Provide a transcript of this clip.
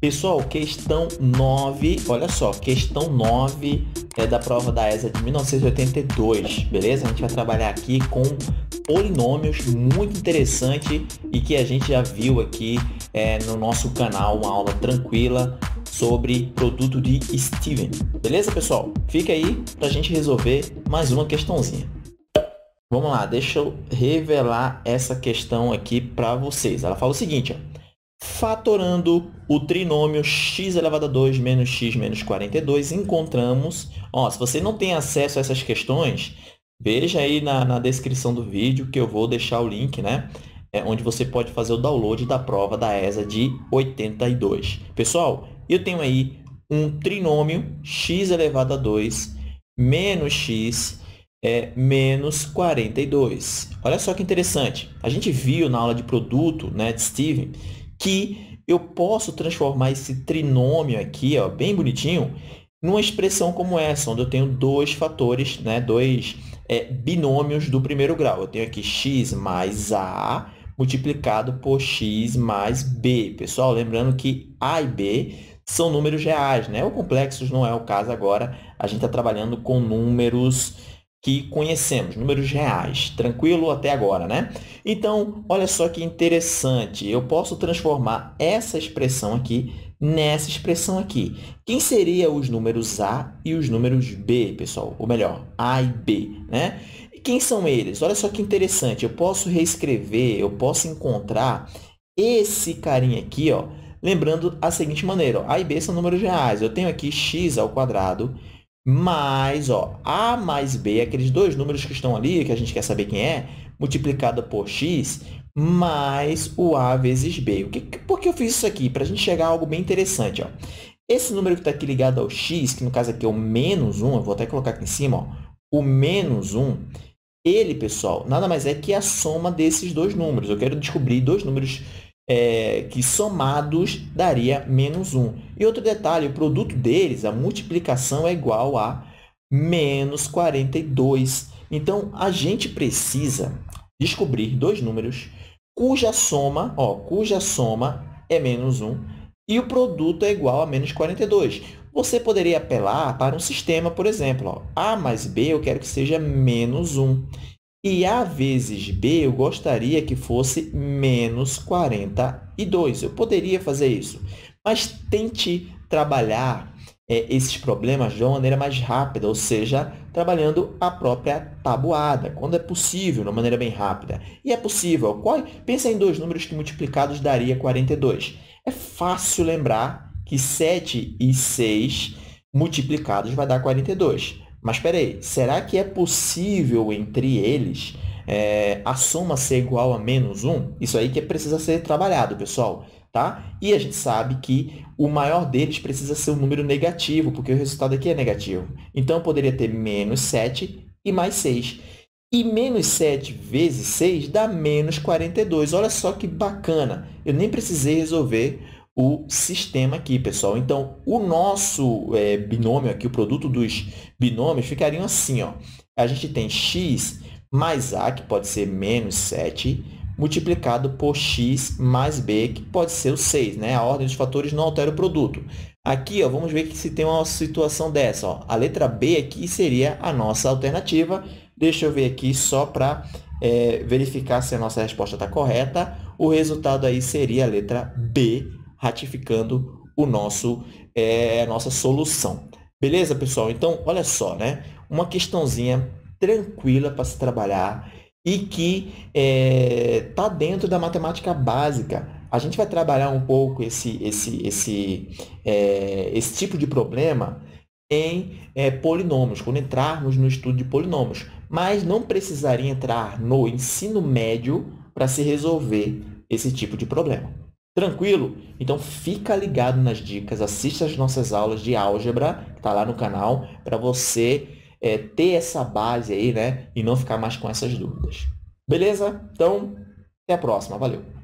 Pessoal, questão 9, olha só, questão 9 é da prova da ESA de 1982, beleza? A gente vai trabalhar aqui com polinômios, muito interessante e que a gente já viu aqui é, no nosso canal, uma aula tranquila sobre produto de Steven. Beleza, pessoal? Fica aí para a gente resolver mais uma questãozinha. Vamos lá, deixa eu revelar essa questão aqui para vocês. Ela fala o seguinte, ó fatorando o trinômio x elevado a 2 menos x menos 42, encontramos... Ó, se você não tem acesso a essas questões, veja aí na, na descrição do vídeo que eu vou deixar o link, né? É, onde você pode fazer o download da prova da ESA de 82. Pessoal, eu tenho aí um trinômio x elevado a 2 menos x é, menos 42. Olha só que interessante. A gente viu na aula de produto né, de Steven que eu posso transformar esse trinômio aqui, ó, bem bonitinho, numa expressão como essa, onde eu tenho dois fatores, né, dois é, binômios do primeiro grau. Eu tenho aqui x mais a multiplicado por x mais b. Pessoal, lembrando que a e b são números reais, né? O complexos não é o caso agora. A gente está trabalhando com números que conhecemos, números reais. Tranquilo até agora, né? Então, olha só que interessante. Eu posso transformar essa expressão aqui nessa expressão aqui. Quem seria os números A e os números B, pessoal? Ou melhor, A e B, né? E quem são eles? Olha só que interessante. Eu posso reescrever, eu posso encontrar esse carinha aqui, ó, lembrando a seguinte maneira. Ó, a e B são números reais. Eu tenho aqui x ao quadrado mais, ó, A mais B, aqueles dois números que estão ali, que a gente quer saber quem é, multiplicado por x, mais o A vezes B. O que, por que eu fiz isso aqui? Para a gente chegar a algo bem interessante. Ó. Esse número que está aqui ligado ao x, que no caso aqui é o menos 1, eu vou até colocar aqui em cima, ó, o menos 1, ele, pessoal, nada mais é que a soma desses dois números. Eu quero descobrir dois números é, que somados daria menos 1. E outro detalhe, o produto deles, a multiplicação é igual a menos 42. Então, a gente precisa descobrir dois números cuja soma, ó, cuja soma é menos 1 e o produto é igual a menos 42. Você poderia apelar para um sistema, por exemplo, ó, A mais B eu quero que seja menos 1. E A vezes B, eu gostaria que fosse menos 42. Eu poderia fazer isso, mas tente trabalhar é, esses problemas de uma maneira mais rápida, ou seja, trabalhando a própria tabuada, quando é possível, de uma maneira bem rápida. E é possível. Qual, pensa em dois números que multiplicados daria 42. É fácil lembrar que 7 e 6 multiplicados vai dar 42. Mas espera aí, será que é possível entre eles é, a soma ser igual a menos 1? Isso aí que precisa ser trabalhado, pessoal. Tá? E a gente sabe que o maior deles precisa ser um número negativo, porque o resultado aqui é negativo. Então, poderia ter menos 7 e mais 6. E menos 7 vezes 6 dá menos 42. Olha só que bacana. Eu nem precisei resolver o sistema aqui, pessoal. Então, o nosso é, binômio aqui, o produto dos binômios, ficariam assim. Ó. A gente tem x mais a, que pode ser menos 7, multiplicado por x mais b, que pode ser o 6. Né? A ordem dos fatores não altera o produto. Aqui, ó, vamos ver que se tem uma situação dessa. Ó. A letra B aqui seria a nossa alternativa. Deixa eu ver aqui só para é, verificar se a nossa resposta está correta. O resultado aí seria a letra B, ratificando o nosso, é, a nossa solução. Beleza, pessoal? Então, olha só, né? Uma questãozinha tranquila para se trabalhar e que está é, tá dentro da matemática básica. A gente vai trabalhar um pouco esse, esse, esse, é, esse tipo de problema em é, polinômios, quando entrarmos no estudo de polinômios. Mas não precisaria entrar no ensino médio para se resolver esse tipo de problema. Tranquilo? Então fica ligado nas dicas, assista as nossas aulas de álgebra, que está lá no canal, para você é, ter essa base aí, né? E não ficar mais com essas dúvidas. Beleza? Então, até a próxima. Valeu!